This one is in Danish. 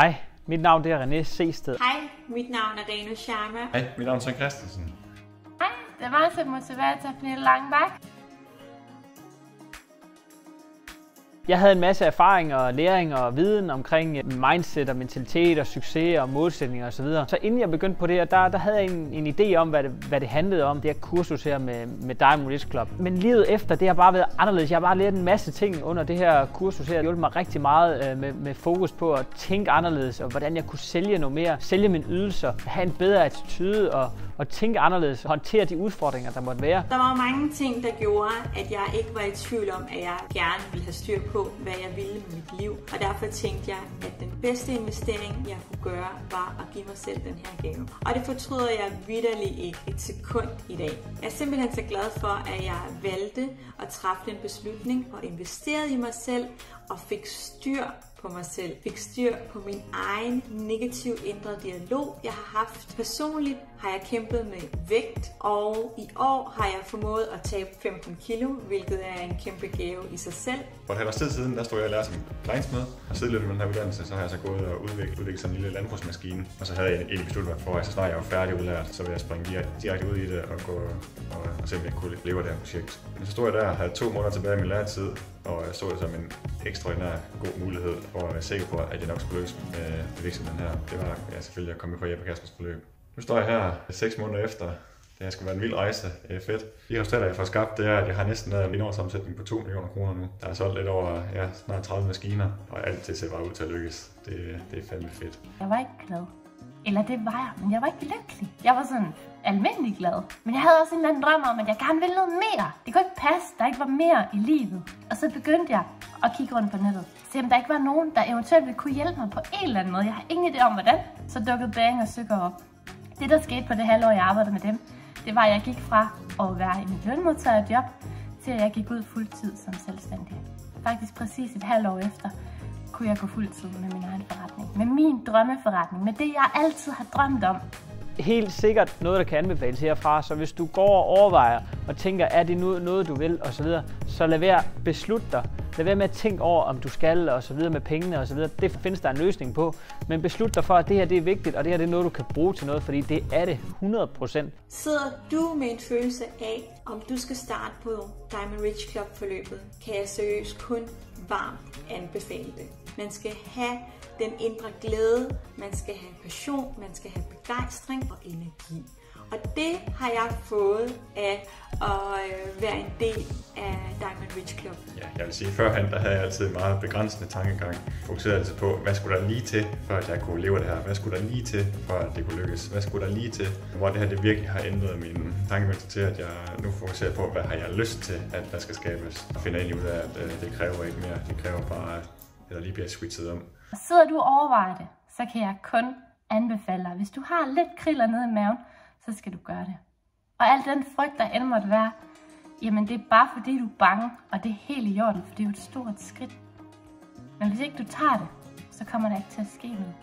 Hej, mit navn det er René Seested. Hej, mit navn er Reno Sharma. Hej, mit navn er Søren Christensen. Hej, det mig, som motiverer til Pernille Langebak. Jeg havde en masse erfaring og læring og viden omkring øh, mindset og mentalitet og succes og målsætninger osv. Så, så inden jeg begyndte på det her, der, der havde jeg en, en idé om, hvad det, hvad det handlede om, det her kursus her med, med Diamond Risk Club. Men livet efter, det har bare været anderledes. Jeg har bare lært en masse ting under det her kursus her. Det hjulpet mig rigtig meget øh, med, med fokus på at tænke anderledes, og hvordan jeg kunne sælge noget mere, sælge mine ydelser, have en bedre attitude og, og tænke anderledes, håndtere de udfordringer, der måtte være. Der var mange ting, der gjorde, at jeg ikke var i tvivl om, at jeg gerne ville have styr på, hvad jeg ville med mit liv. Og derfor tænkte jeg, at den bedste investering, jeg kunne gøre, var at give mig selv den her gave. Og det fortryder jeg vidderligt ikke et sekund i dag. Jeg er simpelthen så glad for, at jeg valgte at træffe den beslutning og investerede i mig selv og fik styr på mig selv. Fik styr på min egen negativ indre dialog, jeg har haft. Personligt har jeg kæmpet med vægt, og i år har jeg formået at tabe 15 kilo, hvilket er en kæmpe gave i sig selv. For et halvt års tid siden, der stod jeg og lærte som kleinsmed, og sideløbende med den her uddannelse, så har jeg så gået og udviklet, udviklet sådan en lille landbrugsmaskine, og så havde jeg egentlig besluttet mig for, at så snart jeg var færdig udlært, så ville jeg springe direkte ud i det og gå og, og se, om jeg kunne leve af det her projekt. Men så stod jeg der og havde to måneder tilbage i min læretid, og jeg så det som en ekstraordinær god mulighed for at være sikker på, at jeg nok skulle lykkes med virksomheden her. Det var ja, selvfølgelig at komme på Jeppe Kaspers forløb. Nu står jeg her seks måneder efter. Det her skal være en vild rejse. Det er fedt. De resultater, jeg får skabt, det er, at jeg har næsten lavet en årsomsætning på 2 millioner kroner nu. Der er solgt lidt over ja, snart 30 maskiner, og alt det ser bare ud til at lykkes. Det, det er fandme fedt. Jeg var ikke glad. Eller det var jeg, men jeg var ikke lykkelig. Jeg var sådan almindelig glad. Men jeg havde også en eller anden drøm om, at jeg gerne ville noget mere. Det kunne ikke passe, der ikke var mere i livet. Og så begyndte jeg at kigge rundt på nettet. Se om der ikke var nogen, der eventuelt ville kunne hjælpe mig på en eller anden måde. Jeg har ingen idé om, hvordan. Så dukkede Bang og Søger op. Det, der skete på det halvår, jeg arbejdede med dem, det var, at jeg gik fra at være i mit lønmodtagerjob, til at jeg gik ud fuldtid som selvstændig. Faktisk præcis et halvt år efter, kunne jeg gå fuldtid med min egen forretning. Med min drømmeforretning. Med det, jeg altid har drømt om. Helt sikkert noget, der kan anbefales herfra, så hvis du går og overvejer og tænker, er det nu noget, du vil, osv., så, så lad være beslutte dig. Lad være med at tænke over, om du skal, og så videre med pengene, og så videre. Det findes der en løsning på. Men beslut dig for, at det her det er vigtigt, og det her det er noget, du kan bruge til noget, fordi det er det 100%. Sidder du med en følelse af, om du skal starte på Diamond Rich Club forløbet, kan jeg seriøst kun varmt anbefale det. Man skal have den indre glæde, man skal have passion, man skal have begejstring og energi. Og det har jeg fået af at øh, være en del af Diamond Rich Club. Ja, jeg vil sige, førhen der havde jeg altid meget begrænsende tankegang. Fokuserede altid på, hvad skulle der lige til, for at jeg kunne leve det her? Hvad skulle der lige til, for at det kunne lykkes? Hvad skulle der lige til? Hvor det her det virkelig har ændret min tankemønster til, at jeg nu fokuserer på, hvad har jeg lyst til, at der skal skabes? Og finder egentlig ud af, at øh, det kræver ikke mere. Det kræver bare, eller lige bliver switchet om. Sidder du og overvejer det, så kan jeg kun anbefale dig, hvis du har lidt kriller nede i maven, så skal du gøre det. Og al den frygt, der end måtte være, jamen det er bare fordi, du er bange, og det er helt i orden, for det er jo et stort skridt. Men hvis ikke du tager det, så kommer der ikke til at ske noget.